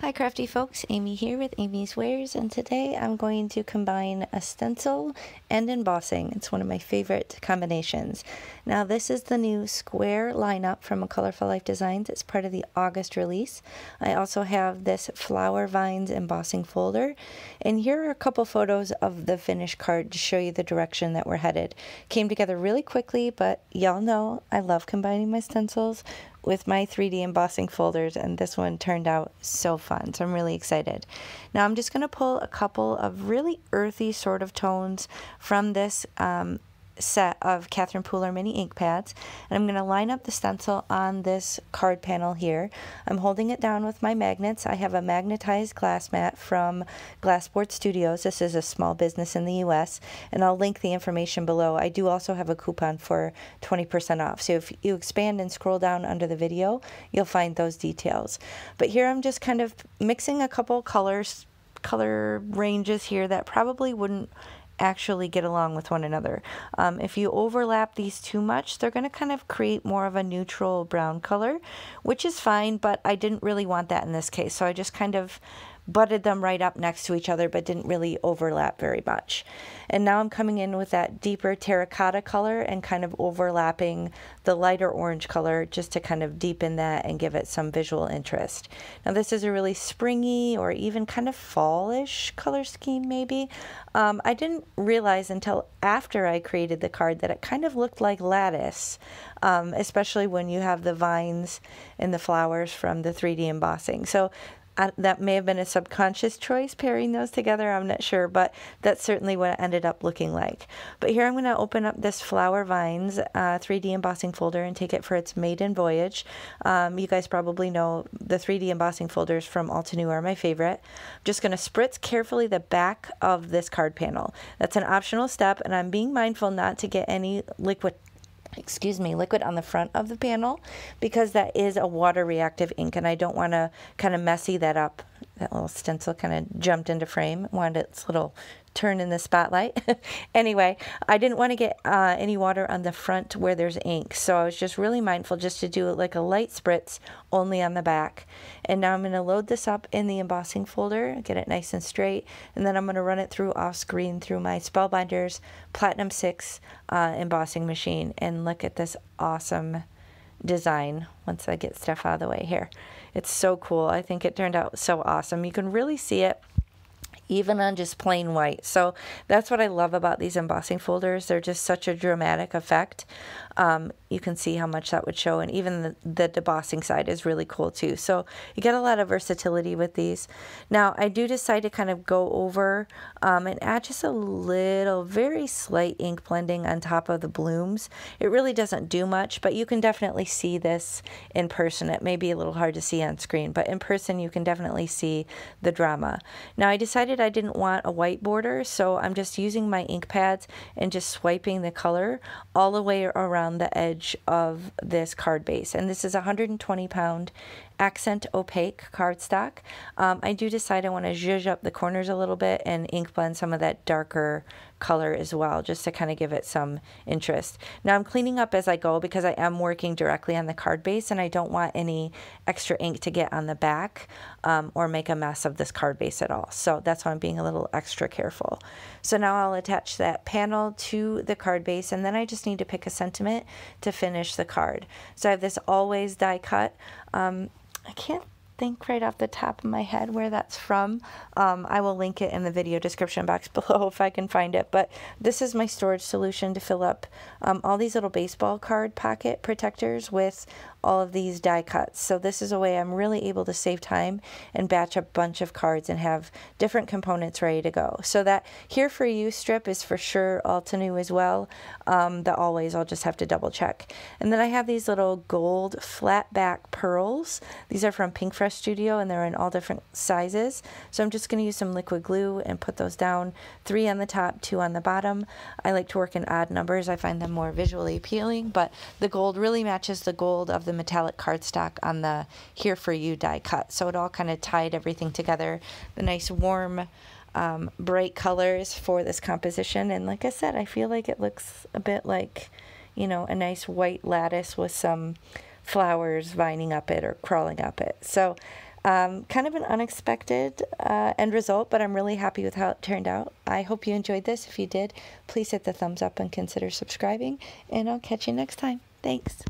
Hi crafty folks, Amy here with Amy's Wares and today I'm going to combine a stencil and embossing. It's one of my favorite combinations. Now this is the new square lineup from A Colorful Life Designs. It's part of the August release. I also have this flower vines embossing folder and here are a couple photos of the finished card to show you the direction that we're headed. Came together really quickly but y'all know I love combining my stencils with my 3D embossing folders and this one turned out so fun so I'm really excited. Now I'm just going to pull a couple of really earthy sort of tones from this um, set of Catherine Pooler mini ink pads and I'm going to line up the stencil on this card panel here. I'm holding it down with my magnets. I have a magnetized glass mat from Glassboard Studios. This is a small business in the US and I'll link the information below. I do also have a coupon for 20% off. So if you expand and scroll down under the video, you'll find those details. But here I'm just kind of mixing a couple colors color ranges here that probably wouldn't actually get along with one another. Um, if you overlap these too much, they're going to kind of create more of a neutral brown color, which is fine, but I didn't really want that in this case. So I just kind of butted them right up next to each other but didn't really overlap very much. And now I'm coming in with that deeper terracotta color and kind of overlapping the lighter orange color just to kind of deepen that and give it some visual interest. Now this is a really springy or even kind of fallish color scheme maybe. Um, I didn't realize until after I created the card that it kind of looked like lattice, um, especially when you have the vines and the flowers from the 3D embossing. So I, that may have been a subconscious choice pairing those together. I'm not sure, but that's certainly what it ended up looking like. But here I'm going to open up this Flower Vines uh, 3D embossing folder and take it for its maiden voyage. Um, you guys probably know the 3D embossing folders from Altenew are my favorite. I'm just going to spritz carefully the back of this card panel. That's an optional step, and I'm being mindful not to get any liquid excuse me, liquid on the front of the panel because that is a water reactive ink and I don't want to kind of messy that up. That little stencil kind of jumped into frame, wanted its little turn in the spotlight. anyway, I didn't want to get uh, any water on the front where there's ink, so I was just really mindful just to do it like a light spritz only on the back. And now I'm going to load this up in the embossing folder, get it nice and straight, and then I'm going to run it through off screen through my Spellbinders Platinum 6 uh, embossing machine and look at this awesome design once I get stuff out of the way here. It's so cool. I think it turned out so awesome. You can really see it even on just plain white. So that's what I love about these embossing folders. They're just such a dramatic effect. Um, you can see how much that would show and even the, the debossing side is really cool too. So you get a lot of versatility with these. Now I do decide to kind of go over um, and add just a little very slight ink blending on top of the blooms. It really doesn't do much but you can definitely see this in person. It may be a little hard to see on screen but in person you can definitely see the drama. Now I decided decided I didn't want a white border, so I'm just using my ink pads and just swiping the color all the way around the edge of this card base. And this is 120 pound accent opaque cardstock. Um, I do decide I want to zhuzh up the corners a little bit and ink blend some of that darker color as well, just to kind of give it some interest. Now I'm cleaning up as I go because I am working directly on the card base and I don't want any extra ink to get on the back um, or make a mess of this card base at all. So that's why I'm being a little extra careful. So now I'll attach that panel to the card base and then I just need to pick a sentiment to finish the card. So I have this always die cut. Um, I can't think right off the top of my head where that's from. Um, I will link it in the video description box below if I can find it. But this is my storage solution to fill up um, all these little baseball card pocket protectors with all of these die cuts. So this is a way I'm really able to save time and batch a bunch of cards and have different components ready to go. So that here for you strip is for sure all Altenew as well. Um, the always I'll just have to double check. And then I have these little gold flat back pearls. These are from Pinkfresh Studio and they're in all different sizes. So I'm just going to use some liquid glue and put those down. Three on the top, two on the bottom. I like to work in odd numbers. I find them more visually appealing, but the gold really matches the gold of the metallic cardstock on the Here For You die cut. So it all kind of tied everything together. The nice warm um, bright colors for this composition. And like I said, I feel like it looks a bit like, you know, a nice white lattice with some flowers vining up it or crawling up it. So Um, kind of an unexpected uh, end result, but I'm really happy with how it turned out. I hope you enjoyed this. If you did, please hit the thumbs up and consider subscribing, and I'll catch you next time. Thanks.